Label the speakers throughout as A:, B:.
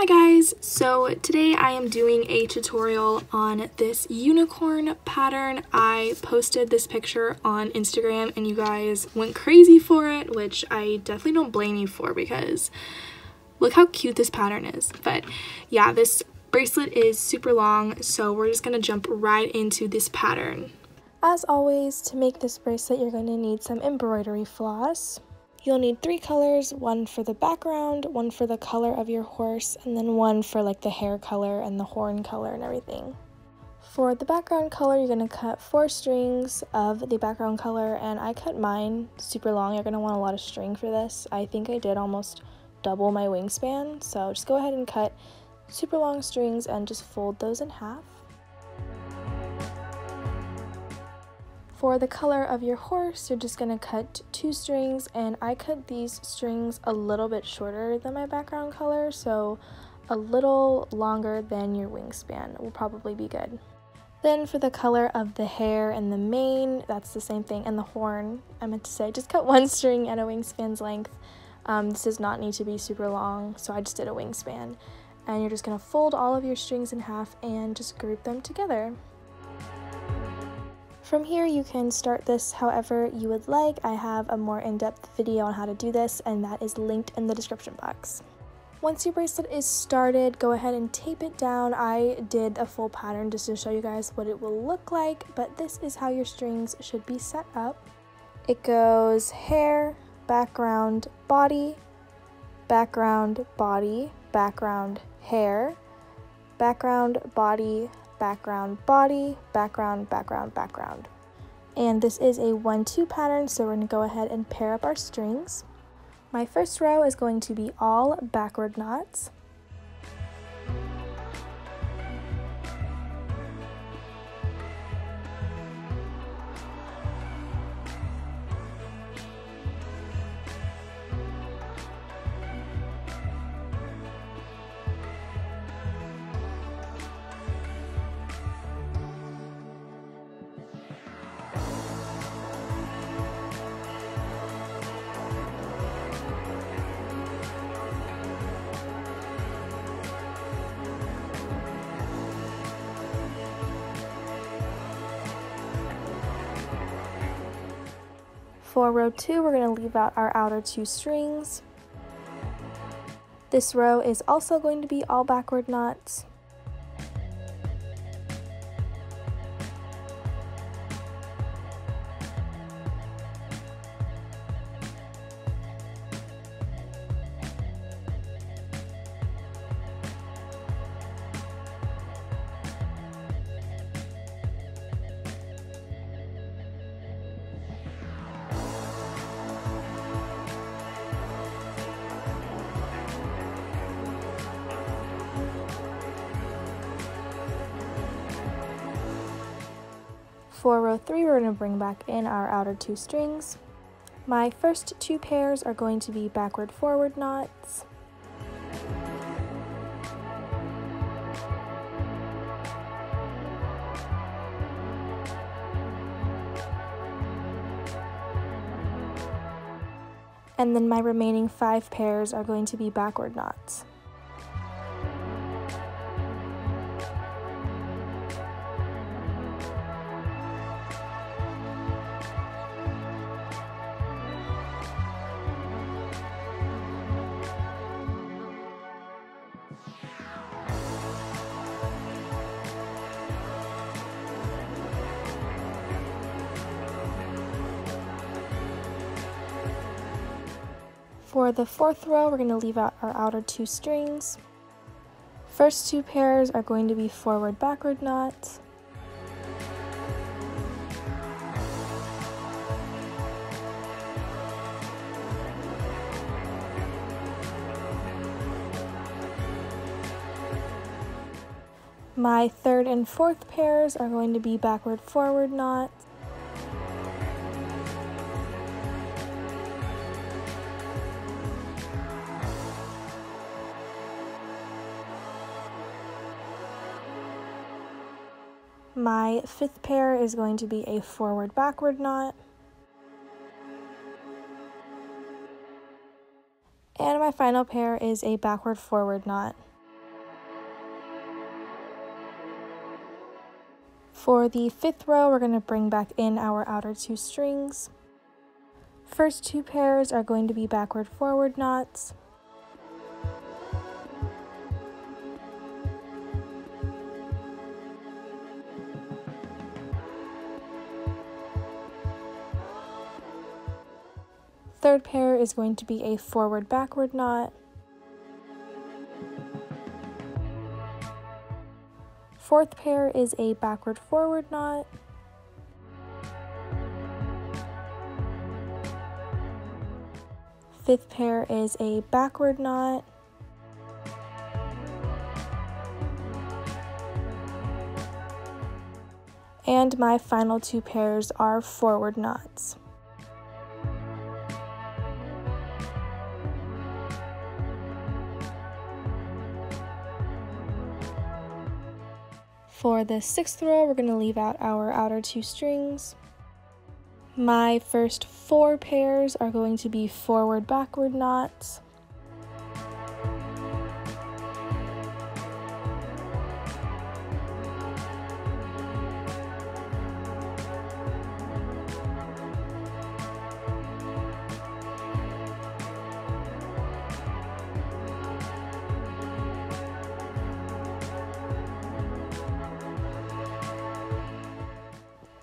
A: Hi guys, so today I am doing a tutorial on this unicorn pattern. I posted this picture on Instagram and you guys went crazy for it, which I definitely don't blame you for because look how cute this pattern is. But yeah, this bracelet is super long, so we're just gonna jump right into this pattern.
B: As always, to make this bracelet, you're going to need some embroidery floss. You'll need three colors, one for the background, one for the color of your horse, and then one for like the hair color and the horn color and everything. For the background color, you're going to cut four strings of the background color, and I cut mine super long. You're going to want a lot of string for this. I think I did almost double my wingspan, so just go ahead and cut super long strings and just fold those in half. For the color of your horse, you're just going to cut two strings, and I cut these strings a little bit shorter than my background color, so a little longer than your wingspan will probably be good. Then for the color of the hair and the mane, that's the same thing, and the horn, I meant to say, just cut one string at a wingspan's length. Um, this does not need to be super long, so I just did a wingspan. And you're just to fold all of your strings in half and just group them together. From here you can start this however you would like. I have a more in-depth video on how to do this and that is linked in the description box. Once your bracelet is started, go ahead and tape it down. I did a full pattern just to show you guys what it will look like, but this is how your strings should be set up. It goes hair, background, body, background, body, background, hair, background, body, background, body, background, background, background. And this is a 1-2 pattern, so we're going to go ahead and pair up our strings. My first row is going to be all backward knots. For row 2, we're going to leave out our outer two strings. This row is also going to be all backward knots. For row 3, we're going to bring back in our outer two strings. My first two pairs are going to be backward forward knots. And then my remaining five pairs are going to be backward knots. For the fourth row, we're going to leave out our outer two strings. First two pairs are going to be forward backward knots. My third and fourth pairs are going to be backward forward knots. My fifth pair is going to be a forward backward knot. And my final pair is a backward forward knot. For the fifth row, we're going to bring back in our outer two strings. First two pairs are going to be backward forward knots. Third pair is going to be a forward backward knot. Fourth pair is a backward forward knot. Fifth pair is a backward knot. And my final two pairs are forward knots. For the sixth row, we're going to leave out our outer two strings. My first four pairs are going to be forward backward knots.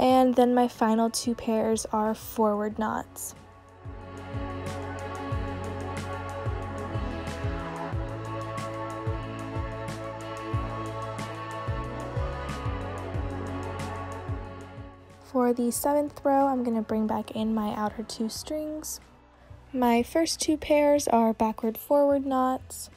B: And then my final two pairs are forward knots. For the seventh row, I'm going to bring back in my outer two strings. My first two pairs are backward forward knots.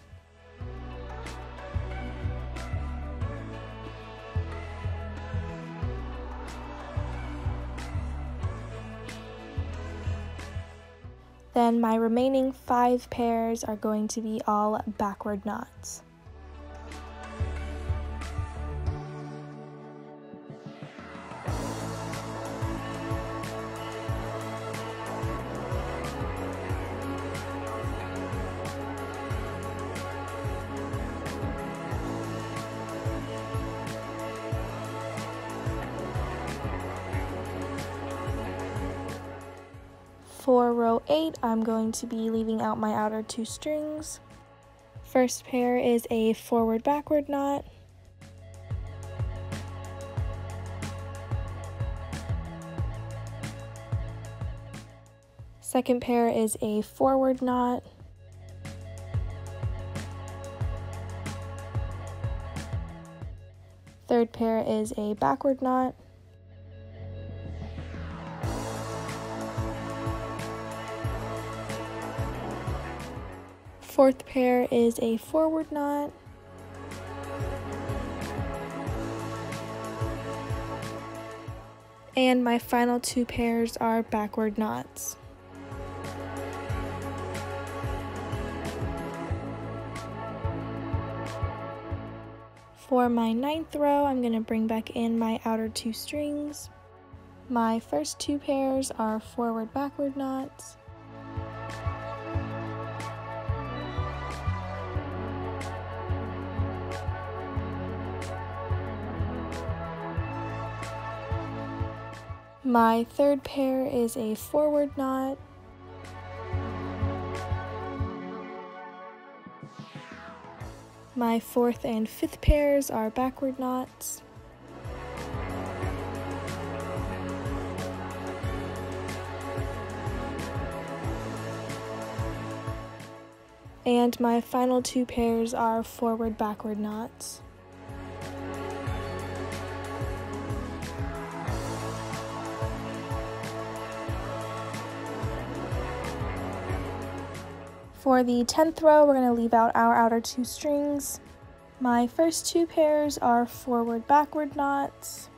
B: Then my remaining five pairs are going to be all backward knots. For row 8, I'm going to be leaving out my outer two strings. First pair is a forward backward knot. Second pair is a forward knot. Third pair is a backward knot. Fourth pair is a forward knot. And my final two pairs are backward knots. For my ninth row, I'm going to bring back in my outer two strings. My first two pairs are forward backward knots. My third pair is a forward knot. My fourth and fifth pairs are backward knots. And my final two pairs are forward backward knots. For the 10th row, we're going to leave out our outer two strings. My first two pairs are forward backward knots.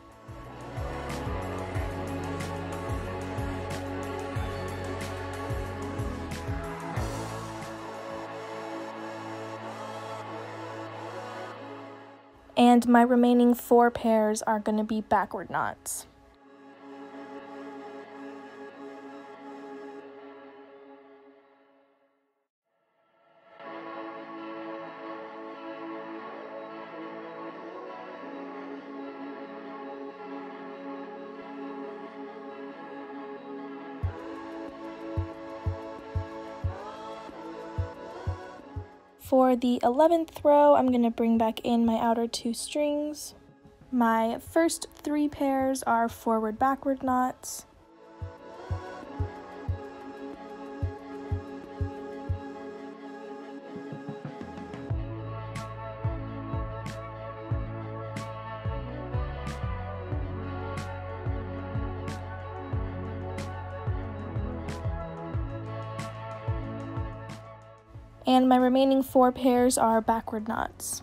B: And my remaining four pairs are going to be backward knots. For the 11th row, I'm going to bring back in my outer two strings. My first three pairs are forward backward knots. And my remaining four pairs are backward knots.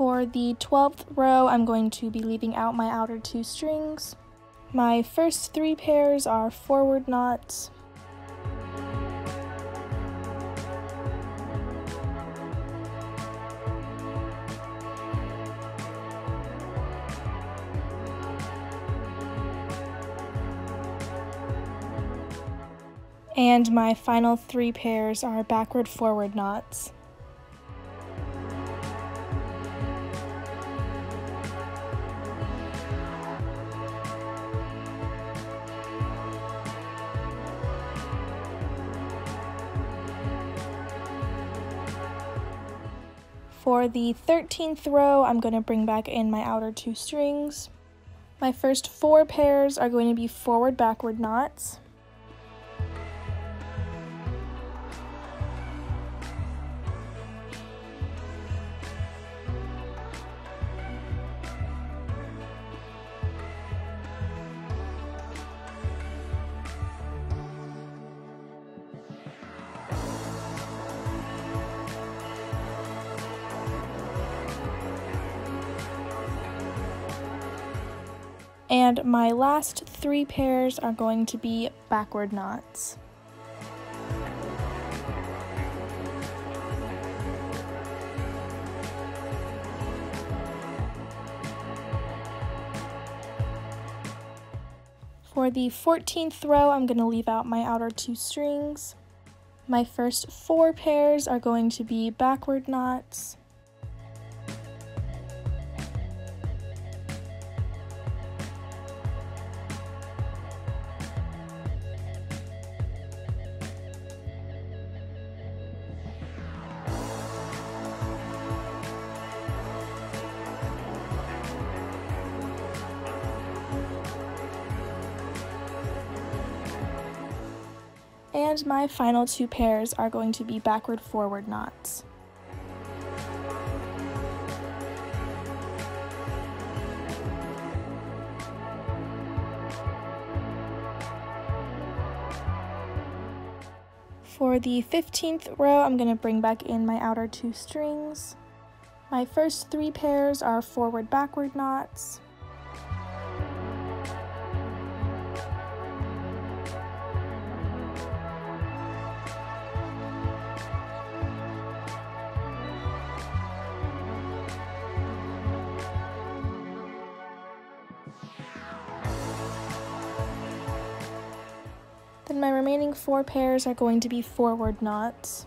B: For the 12th row, I'm going to be leaving out my outer two strings. My first three pairs are forward knots. And my final three pairs are backward forward knots. For the 13th row, I'm going to bring back in my outer two strings. My first four pairs are going to be forward backward knots. And my last three pairs are going to be backward knots. For the 14th row, I'm going to leave out my outer two strings. My first four pairs are going to be backward knots. My final two pairs are going to be backward forward knots. For the 15th row, I'm going to bring back in my outer two strings. My first three pairs are forward backward knots. My remaining four pairs are going to be forward knots.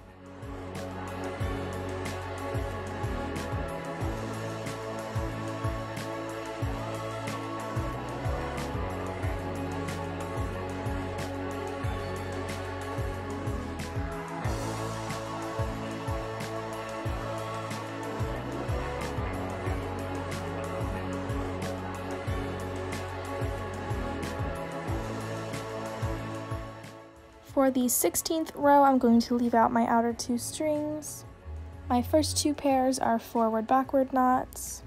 B: The 16th row, I'm going to leave out my outer two strings. My first two pairs are forward backward knots.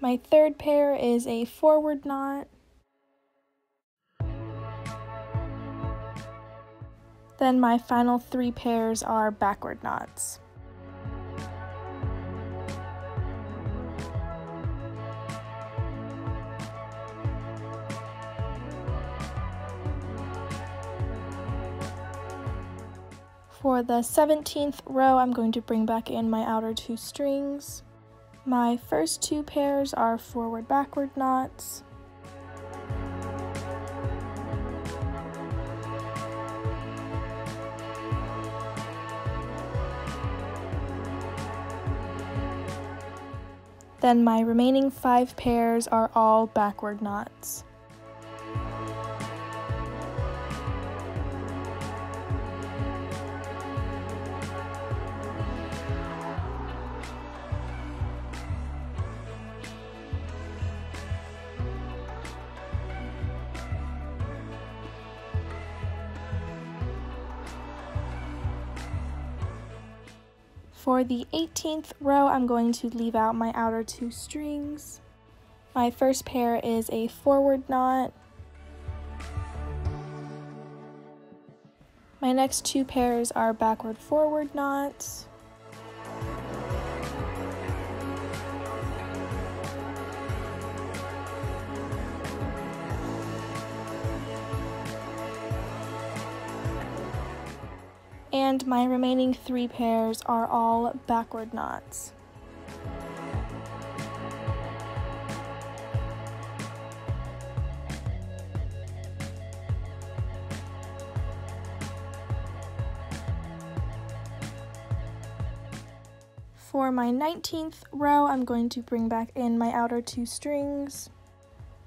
B: My third pair is a forward knot. Then my final three pairs are backward knots. For the 17th row, I'm going to bring back in my outer two strings. My first two pairs are forward backward knots. Then my remaining five pairs are all backward knots. For the 18th row, I'm going to leave out my outer two strings. My first pair is a forward knot. My next two pairs are backward forward knots. And my remaining three pairs are all backward knots. For my 19th row, I'm going to bring back in my outer two strings.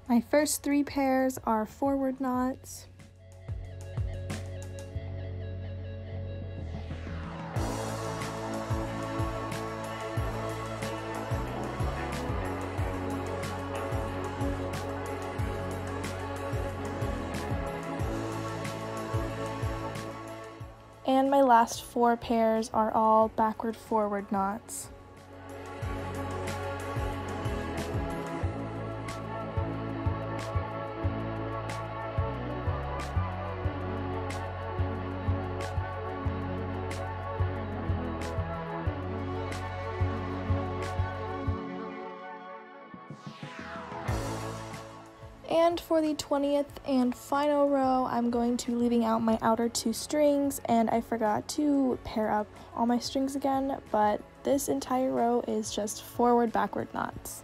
B: My first three pairs are forward knots. Last four pairs are all backward forward knots. And for the 20th and final row, I'm going to be leaving out my outer two strings, and I forgot to pair up all my strings again, but this entire row is just forward backward knots.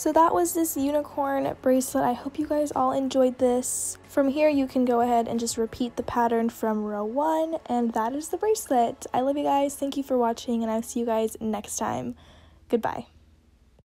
B: So that was this unicorn bracelet. I hope you guys all enjoyed this. From here, you can go ahead and just repeat the pattern from row one, and that is the bracelet. I love you guys. Thank you for watching, and I'll see you guys next time. Goodbye.